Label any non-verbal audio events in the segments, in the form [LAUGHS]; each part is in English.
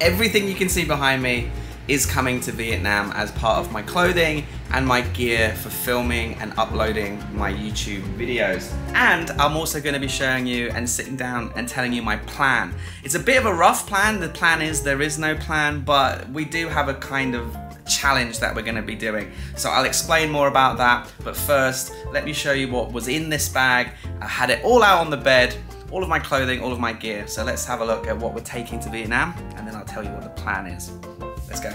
Everything you can see behind me is coming to Vietnam as part of my clothing and my gear for filming and uploading my YouTube videos. And I'm also going to be showing you and sitting down and telling you my plan. It's a bit of a rough plan. The plan is there is no plan, but we do have a kind of challenge that we're going to be doing. So I'll explain more about that. But first, let me show you what was in this bag. I had it all out on the bed all of my clothing, all of my gear. So let's have a look at what we're taking to Vietnam and then I'll tell you what the plan is. Let's go.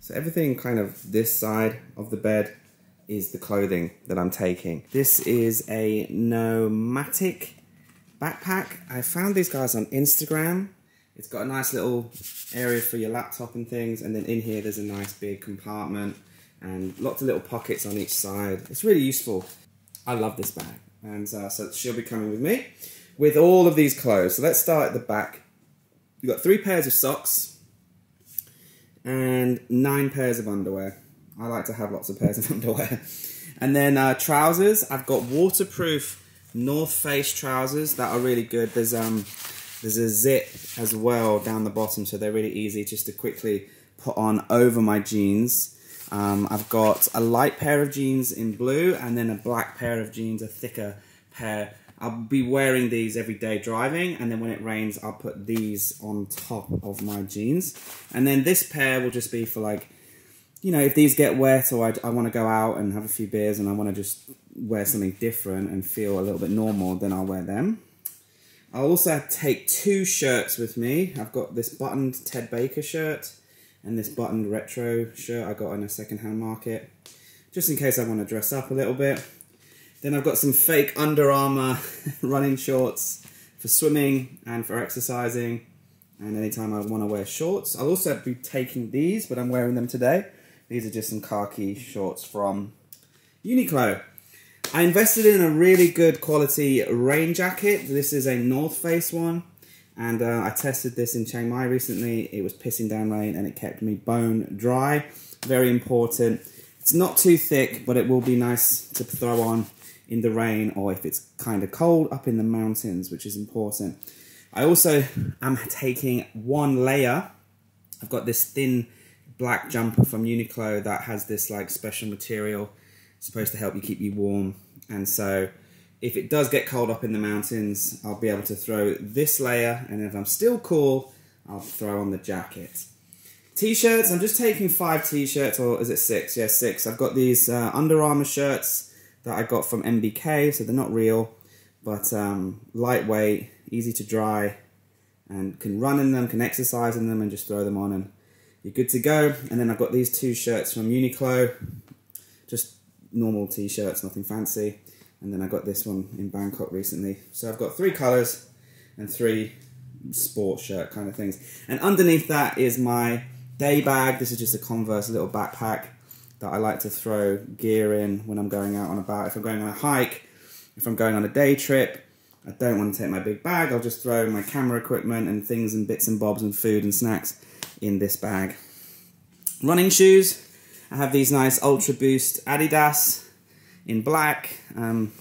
So everything kind of this side of the bed is the clothing that I'm taking. This is a Nomatic backpack. I found these guys on Instagram it's got a nice little area for your laptop and things, and then in here there's a nice big compartment and lots of little pockets on each side. It's really useful. I love this bag, and uh, so she'll be coming with me with all of these clothes. So let's start at the back. You've got three pairs of socks and nine pairs of underwear. I like to have lots of pairs of [LAUGHS] underwear. And then uh, trousers. I've got waterproof North Face trousers that are really good. There's um there's a zip as well down the bottom, so they're really easy just to quickly put on over my jeans. Um, I've got a light pair of jeans in blue and then a black pair of jeans, a thicker pair. I'll be wearing these every day driving and then when it rains I'll put these on top of my jeans. And then this pair will just be for like, you know, if these get wet or I, I want to go out and have a few beers and I want to just wear something different and feel a little bit normal, then I'll wear them. I'll also take two shirts with me. I've got this buttoned Ted Baker shirt and this buttoned retro shirt I got in a secondhand market, just in case I want to dress up a little bit. Then I've got some fake Under Armour [LAUGHS] running shorts for swimming and for exercising and anytime I want to wear shorts. I'll also be taking these, but I'm wearing them today. These are just some khaki shorts from Uniqlo. I invested in a really good quality rain jacket. This is a North Face one. And uh, I tested this in Chiang Mai recently. It was pissing down rain and it kept me bone dry. Very important. It's not too thick, but it will be nice to throw on in the rain or if it's kind of cold up in the mountains, which is important. I also am taking one layer. I've got this thin black jumper from Uniqlo that has this like special material supposed to help you keep you warm. And so if it does get cold up in the mountains, I'll be able to throw this layer, and if I'm still cool, I'll throw on the jacket. T-shirts, I'm just taking five t-shirts, or is it six? Yeah, six. I've got these uh, Under Armour shirts that I got from MBK, so they're not real, but um, lightweight, easy to dry, and can run in them, can exercise in them, and just throw them on, and you're good to go. And then I've got these two shirts from Uniqlo, just normal t-shirts, nothing fancy. And then I got this one in Bangkok recently. So I've got three colours and three sport shirt kind of things. And underneath that is my day bag. This is just a Converse little backpack that I like to throw gear in when I'm going out on a about. If I'm going on a hike, if I'm going on a day trip, I don't want to take my big bag. I'll just throw my camera equipment and things and bits and bobs and food and snacks in this bag. Running shoes. I have these nice Ultra Boost Adidas in black. Um,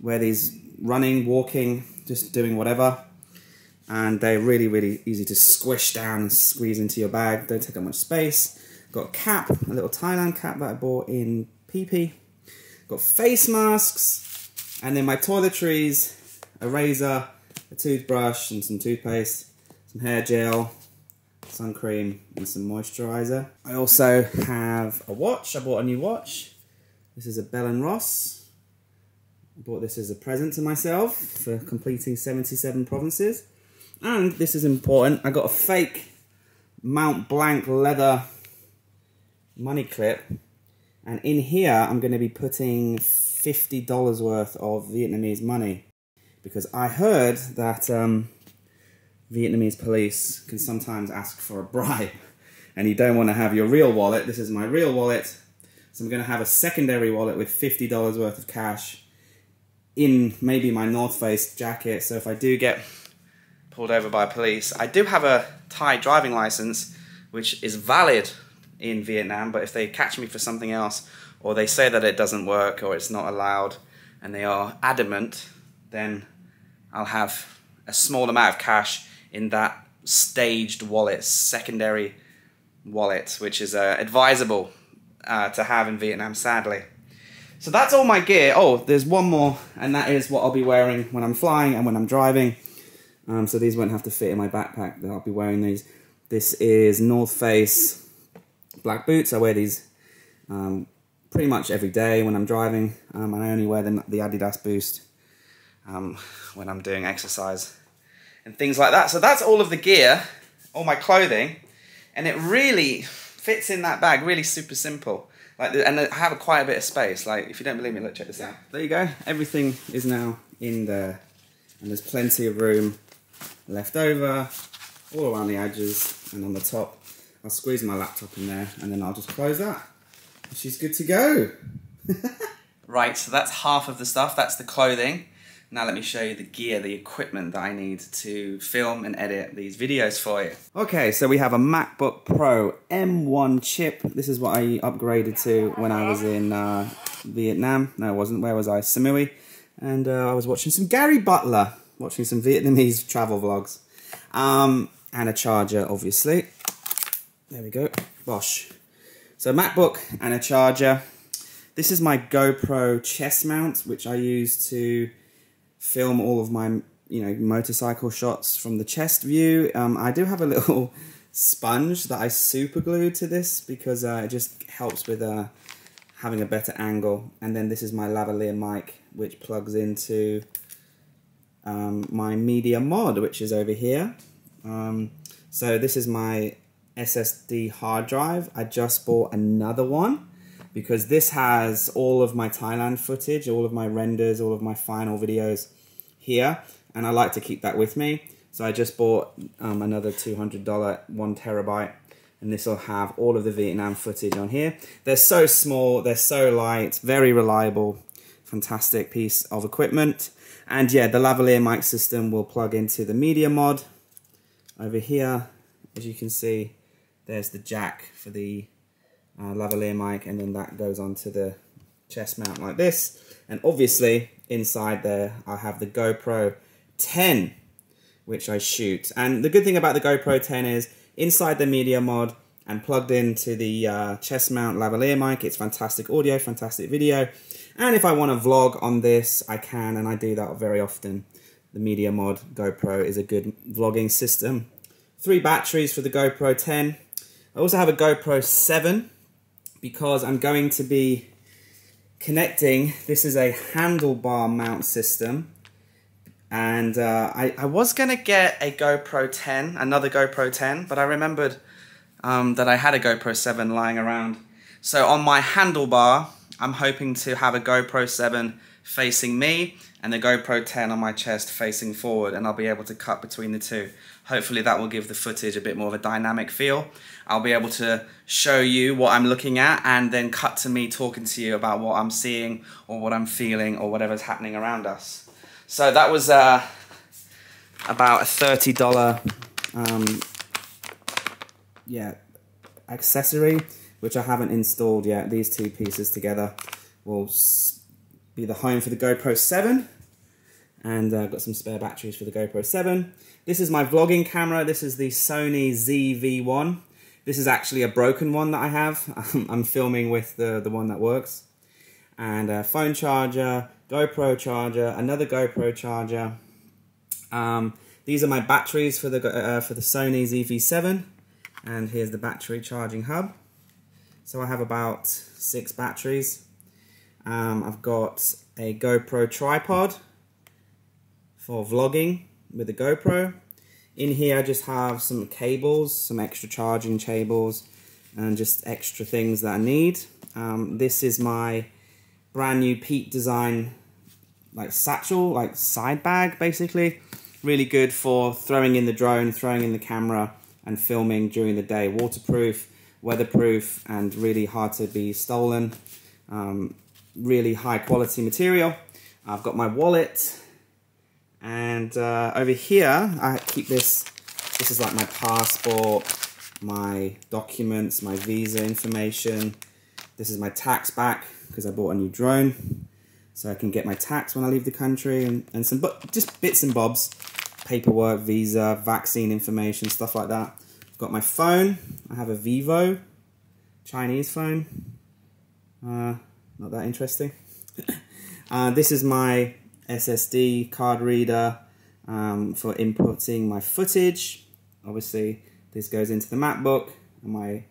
wear these running, walking, just doing whatever. And they're really, really easy to squish down and squeeze into your bag. Don't take up much space. Got a cap, a little Thailand cap that I bought in PP. Got face masks, and then my toiletries, a razor, a toothbrush, and some toothpaste, some hair gel, sun cream and some moisturizer. I also have a watch. I bought a new watch. This is a Bell & Ross. I bought this as a present to myself for completing 77 provinces. And this is important, I got a fake Montblanc leather money clip. And in here, I'm going to be putting $50 worth of Vietnamese money. Because I heard that um, Vietnamese police can sometimes ask for a bribe and you don't want to have your real wallet. This is my real wallet. So I'm going to have a secondary wallet with $50 worth of cash in maybe my North Face jacket. So if I do get pulled over by police, I do have a Thai driving license which is valid in Vietnam, but if they catch me for something else or they say that it doesn't work or it's not allowed, and they are adamant, then I'll have a small amount of cash in that staged wallet, secondary wallet, which is uh, advisable uh, to have in Vietnam, sadly. So that's all my gear. Oh, there's one more, and that is what I'll be wearing when I'm flying and when I'm driving. Um, so these won't have to fit in my backpack. I'll be wearing these. This is North Face black boots. I wear these um, pretty much every day when I'm driving, um, and I only wear them the Adidas Boost um, when I'm doing exercise and things like that. So that's all of the gear, all my clothing, and it really fits in that bag. Really super simple. Like, and I have quite a bit of space. Like, if you don't believe me, look, check this out. There you go. Everything is now in there, and there's plenty of room left over, all around the edges and on the top. I'll squeeze my laptop in there, and then I'll just close that. She's good to go. [LAUGHS] right, so that's half of the stuff. That's the clothing. Now let me show you the gear, the equipment that I need to film and edit these videos for you. Okay, so we have a MacBook Pro M1 chip. This is what I upgraded to when I was in uh, Vietnam. No, I wasn't. Where was I? Samui. And uh, I was watching some Gary Butler, watching some Vietnamese travel vlogs. Um, and a charger, obviously. There we go. Bosch. So MacBook and a charger. This is my GoPro chest mount, which I use to film all of my you know motorcycle shots from the chest view. Um, I do have a little [LAUGHS] sponge that I super glued to this because uh, it just helps with uh, having a better angle. And then this is my lavalier mic, which plugs into um, my media mod, which is over here. Um, so this is my SSD hard drive. I just bought another one because this has all of my Thailand footage, all of my renders, all of my final videos here, and I like to keep that with me. So I just bought um, another $200 one terabyte, and this will have all of the Vietnam footage on here. They're so small, they're so light, very reliable, fantastic piece of equipment. And yeah, the lavalier mic system will plug into the media mod. Over here, as you can see, there's the jack for the uh, lavalier mic, and then that goes onto the chest mount like this. And obviously, inside there, I have the GoPro 10, which I shoot. And the good thing about the GoPro 10 is inside the media mod and plugged into the uh, chest mount lavalier mic, it's fantastic audio, fantastic video. And if I want to vlog on this, I can, and I do that very often. The Media Mod GoPro is a good vlogging system. Three batteries for the GoPro 10. I also have a GoPro 7 because I'm going to be connecting. This is a handlebar mount system. And uh, I, I was going to get a GoPro 10, another GoPro 10, but I remembered um, that I had a GoPro 7 lying around. So on my handlebar, I'm hoping to have a GoPro 7 facing me and the GoPro 10 on my chest facing forward and I'll be able to cut between the two. Hopefully that will give the footage a bit more of a dynamic feel. I'll be able to show you what I'm looking at and then cut to me talking to you about what I'm seeing or what I'm feeling or whatever's happening around us. So that was uh, about a $30 um, yeah, accessory which I haven't installed yet. These two pieces together will be the home for the GoPro 7 and I've uh, got some spare batteries for the GoPro 7. This is my vlogging camera. This is the Sony ZV-1. This is actually a broken one that I have. [LAUGHS] I'm filming with the, the one that works. And a phone charger, GoPro charger, another GoPro charger. Um, these are my batteries for the, uh, for the Sony ZV-7. And here's the battery charging hub. So I have about six batteries. Um, I've got a GoPro tripod for vlogging with a GoPro. In here I just have some cables, some extra charging cables and just extra things that I need. Um, this is my brand new Peak Design like satchel, like side bag basically. Really good for throwing in the drone, throwing in the camera and filming during the day. Waterproof weatherproof and really hard to be stolen. Um, really high quality material. I've got my wallet and uh, over here I keep this, this is like my passport, my documents, my visa information, This is my tax back because I bought a new drone. So I can get my tax when I leave the country and, and some but just bits and bobs. Paperwork, visa, vaccine information, stuff like that. I've got my phone. I have a Vivo Chinese phone. Uh, not that interesting. [COUGHS] uh, this is my SSD card reader um, for inputting my footage. Obviously, this goes into the MacBook and my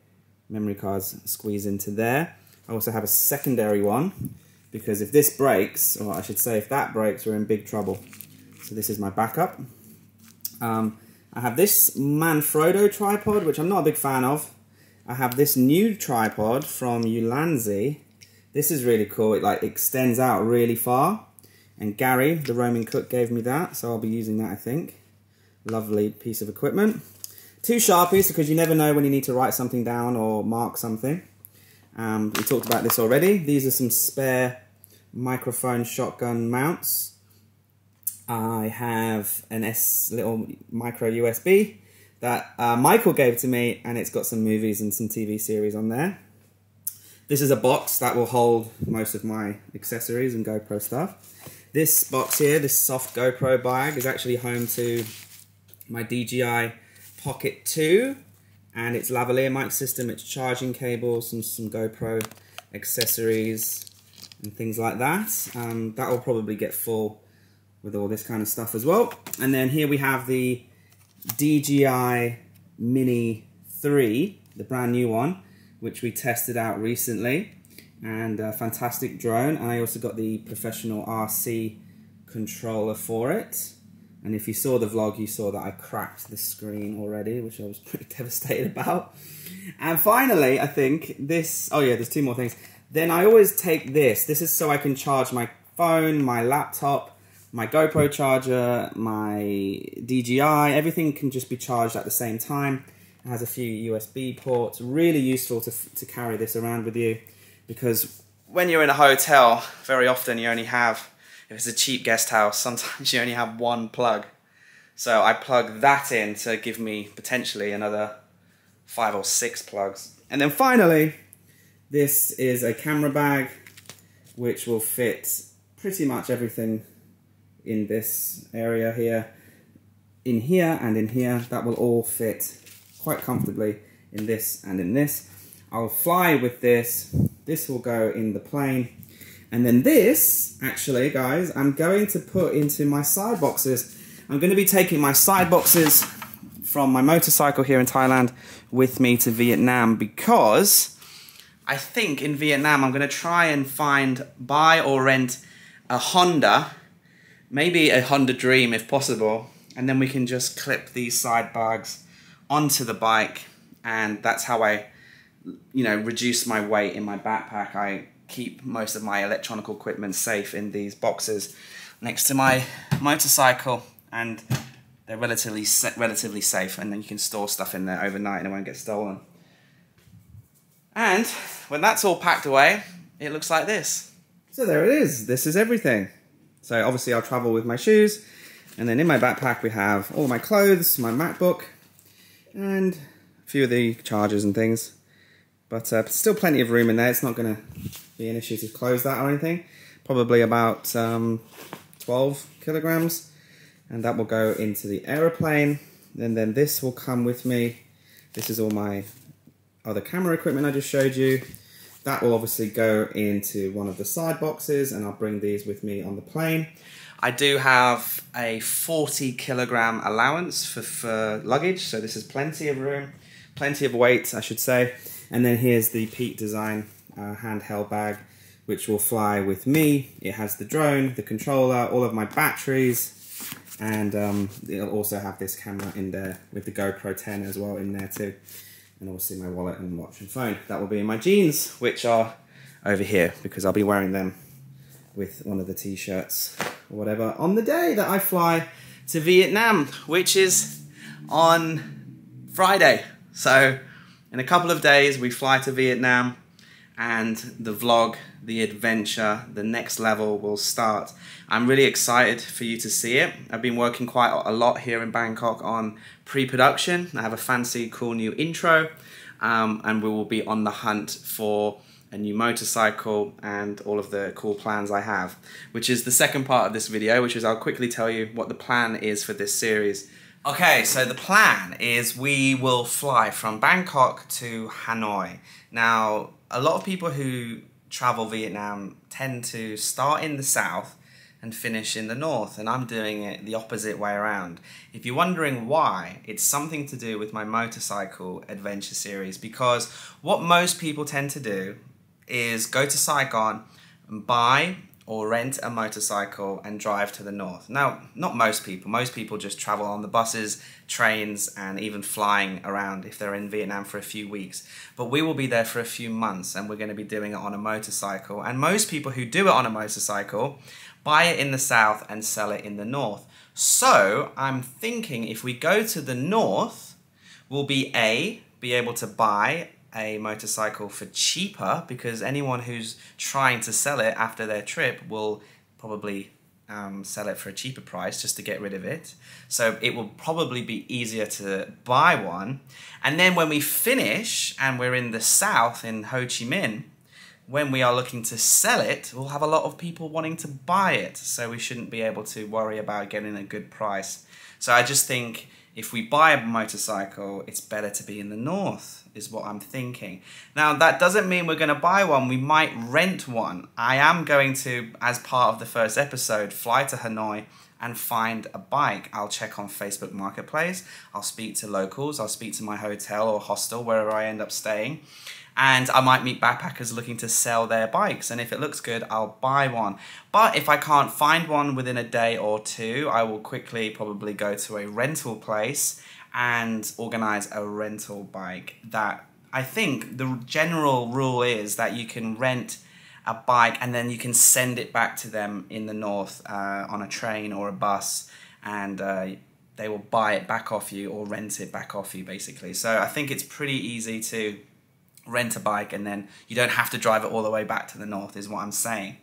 memory cards squeeze into there. I also have a secondary one because if this breaks, or I should say if that breaks, we're in big trouble. So this is my backup. Um, I have this Manfrotto tripod, which I'm not a big fan of. I have this new tripod from Ulanzi. This is really cool. It like extends out really far. And Gary, the roaming cook, gave me that, so I'll be using that, I think. Lovely piece of equipment. Two Sharpies, because you never know when you need to write something down or mark something. Um, we talked about this already. These are some spare microphone shotgun mounts. I have an S little micro USB that uh, Michael gave to me, and it's got some movies and some TV series on there. This is a box that will hold most of my accessories and GoPro stuff. This box here, this soft GoPro bag, is actually home to my DJI Pocket 2 and its lavalier mic system, its charging cables, and some GoPro accessories and things like that. Um, that will probably get full with all this kind of stuff as well. And then here we have the DJI Mini 3, the brand new one, which we tested out recently. And a fantastic drone. And I also got the professional RC controller for it. And if you saw the vlog, you saw that I cracked the screen already, which I was [LAUGHS] pretty devastated about. And finally, I think this, oh yeah, there's two more things. Then I always take this. This is so I can charge my phone, my laptop, my GoPro charger, my DJI, everything can just be charged at the same time. Has a few USB ports, really useful to, to carry this around with you because when you're in a hotel, very often you only have if it's a cheap guest house, [LAUGHS] sometimes you only have one plug. So I plug that in to give me potentially another five or six plugs. And then finally, this is a camera bag which will fit pretty much everything in this area here. In here and in here, that will all fit quite comfortably in this and in this. I'll fly with this. This will go in the plane and then this, actually, guys, I'm going to put into my side boxes. I'm going to be taking my side boxes from my motorcycle here in Thailand with me to Vietnam because I think in Vietnam I'm going to try and find, buy or rent a Honda, maybe a Honda Dream if possible, and then we can just clip these side bags onto the bike and that's how I, you know, reduce my weight in my backpack. I keep most of my electronic equipment safe in these boxes next to my motorcycle and they're relatively relatively safe and then you can store stuff in there overnight and it won't get stolen. And when that's all packed away, it looks like this. So there it is. This is everything. So obviously I'll travel with my shoes and then in my backpack we have all my clothes, my MacBook and a few of the chargers and things. But uh, still plenty of room in there. It's not going to be an issue to close that or anything. Probably about um, 12 kilograms. And that will go into the aeroplane. And then this will come with me. This is all my other camera equipment I just showed you. That will obviously go into one of the side boxes and I'll bring these with me on the plane. I do have a 40 kilogram allowance for, for luggage, so this is plenty of room, plenty of weight, I should say. And then here's the Peak Design uh, handheld bag, which will fly with me. It has the drone, the controller, all of my batteries, and um, it'll also have this camera in there with the GoPro 10 as well in there too. And obviously my wallet and watch and phone. That will be in my jeans, which are over here because I'll be wearing them with one of the t-shirts or whatever on the day that I fly to Vietnam, which is on Friday. So in a couple of days, we fly to Vietnam and the vlog, the adventure, the next level will start. I'm really excited for you to see it. I've been working quite a lot here in Bangkok on pre-production. I have a fancy, cool new intro, um, and we will be on the hunt for a new motorcycle, and all of the cool plans I have, which is the second part of this video, which is I'll quickly tell you what the plan is for this series. Okay, so the plan is we will fly from Bangkok to Hanoi. Now, a lot of people who travel Vietnam tend to start in the south and finish in the north, and I'm doing it the opposite way around. If you're wondering why, it's something to do with my motorcycle adventure series because what most people tend to do is go to Saigon and buy or rent a motorcycle and drive to the north. Now, not most people. Most people just travel on the buses, trains, and even flying around if they're in Vietnam for a few weeks. But we will be there for a few months and we're going to be doing it on a motorcycle. And most people who do it on a motorcycle buy it in the south and sell it in the north. So I'm thinking if we go to the north, we'll be A, be able to buy a motorcycle for cheaper because anyone who's trying to sell it after their trip will probably um, sell it for a cheaper price just to get rid of it. So it will probably be easier to buy one. And then when we finish and we're in the south in Ho Chi Minh, when we are looking to sell it, we'll have a lot of people wanting to buy it. So we shouldn't be able to worry about getting a good price. So I just think if we buy a motorcycle, it's better to be in the north, is what I'm thinking. Now, that doesn't mean we're going to buy one. We might rent one. I am going to, as part of the first episode, fly to Hanoi and find a bike. I'll check on Facebook Marketplace. I'll speak to locals. I'll speak to my hotel or hostel, wherever I end up staying and I might meet backpackers looking to sell their bikes. And if it looks good, I'll buy one. But if I can't find one within a day or two, I will quickly probably go to a rental place and organize a rental bike that I think the general rule is that you can rent a bike and then you can send it back to them in the north uh, on a train or a bus and uh, they will buy it back off you or rent it back off you basically. So I think it's pretty easy to rent a bike and then you don't have to drive it all the way back to the north is what I'm saying.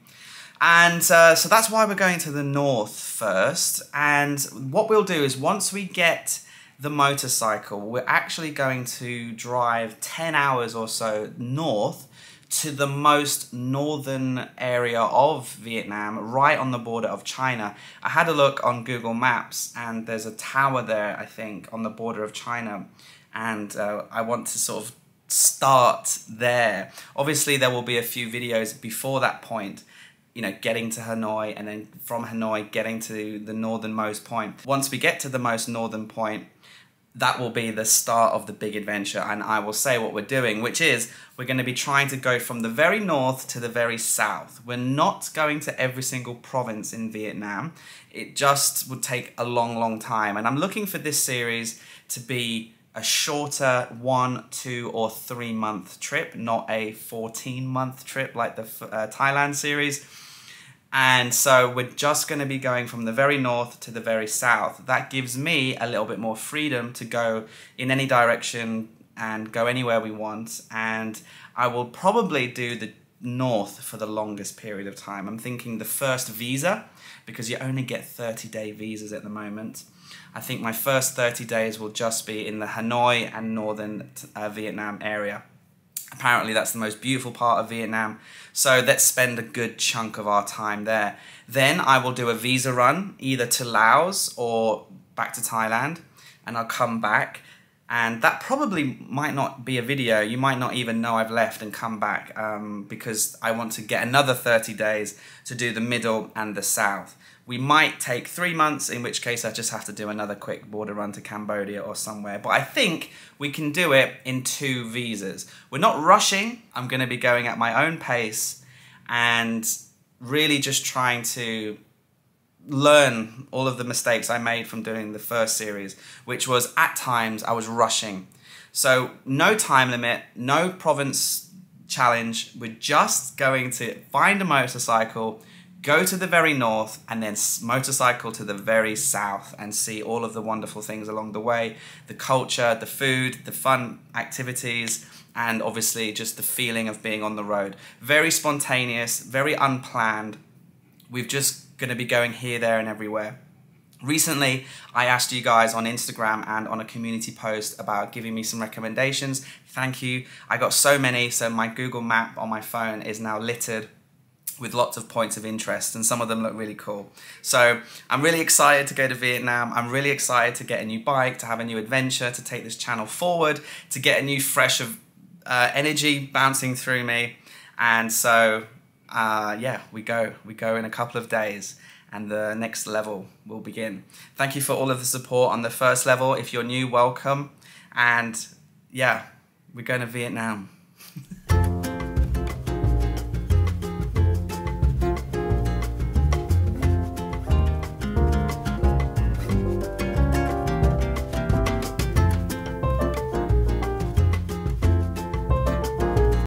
And uh, so that's why we're going to the north first. And what we'll do is once we get the motorcycle, we're actually going to drive 10 hours or so north to the most northern area of Vietnam, right on the border of China. I had a look on Google Maps and there's a tower there, I think, on the border of China. And uh, I want to sort of start there. Obviously, there will be a few videos before that point, you know, getting to Hanoi and then from Hanoi getting to the northernmost point. Once we get to the most northern point, that will be the start of the big adventure and I will say what we're doing which is we're going to be trying to go from the very north to the very south. We're not going to every single province in Vietnam. It just would take a long long time and I'm looking for this series to be a shorter one, two, or three month trip, not a 14 month trip like the uh, Thailand series. And so we're just going to be going from the very north to the very south. That gives me a little bit more freedom to go in any direction and go anywhere we want. And I will probably do the north for the longest period of time. I'm thinking the first visa, because you only get 30 day visas at the moment. I think my first 30 days will just be in the Hanoi and northern uh, Vietnam area. Apparently, that's the most beautiful part of Vietnam. So let's spend a good chunk of our time there. Then I will do a visa run either to Laos or back to Thailand, and I'll come back. And that probably might not be a video. You might not even know I've left and come back um, because I want to get another 30 days to do the middle and the south. We might take three months, in which case I just have to do another quick border run to Cambodia or somewhere. But I think we can do it in two visas. We're not rushing. I'm going to be going at my own pace and really just trying to learn all of the mistakes I made from doing the first series, which was at times I was rushing. So, no time limit, no province challenge. We're just going to find a motorcycle go to the very north and then motorcycle to the very south and see all of the wonderful things along the way the culture, the food, the fun activities, and obviously just the feeling of being on the road. Very spontaneous, very unplanned. We're just going to be going here, there, and everywhere. Recently, I asked you guys on Instagram and on a community post about giving me some recommendations. Thank you. I got so many, so my Google map on my phone is now littered with lots of points of interest and some of them look really cool. So I'm really excited to go to Vietnam. I'm really excited to get a new bike, to have a new adventure, to take this channel forward, to get a new fresh of uh, energy bouncing through me. And so, uh, yeah, we go. We go in a couple of days and the next level will begin. Thank you for all of the support on the first level. If you're new, welcome. And yeah, we're going to Vietnam.